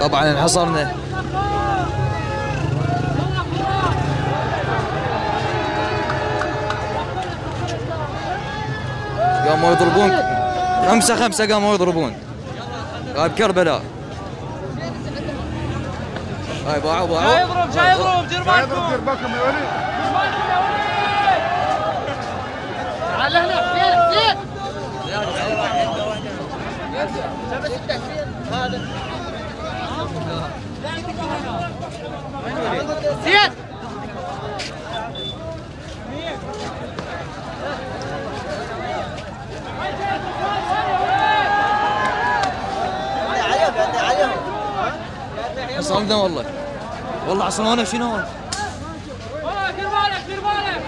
طبعا انحصرنا. قاموا يضربون. خمسة خمسة قاموا يضربون. غايب كربلاء. هاي باعوا باعوا جاي يضرب جاي يضرب دير بالكم دير بالكم يا وليد. تعال هنا حسين حسين هذا زياد حصلنا والله. والله عصرونا شنو؟ دير بالك دير بالك